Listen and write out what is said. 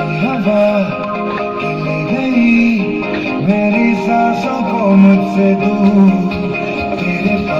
की हवा हिल गई। मेरी सांसों को मुझसे दूर तेरे पास